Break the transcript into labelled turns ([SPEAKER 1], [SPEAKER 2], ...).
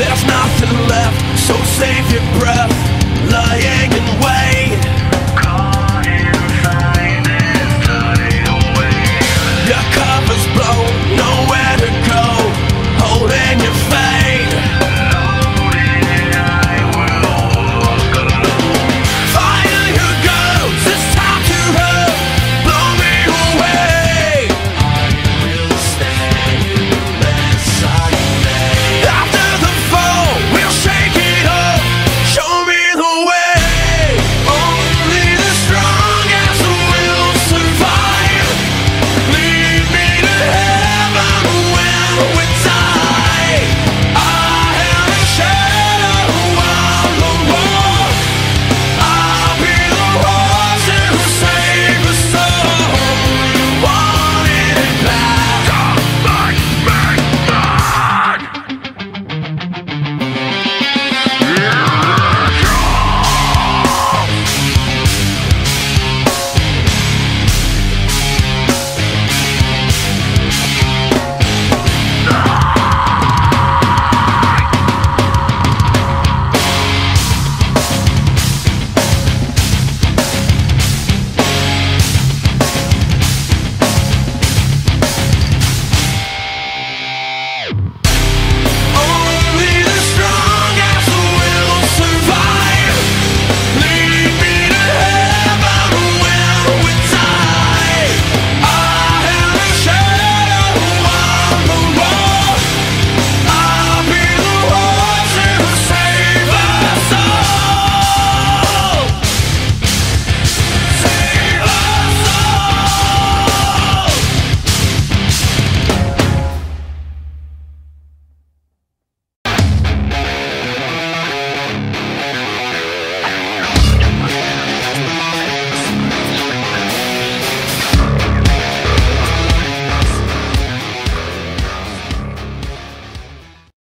[SPEAKER 1] There's nothing left, so save your breath.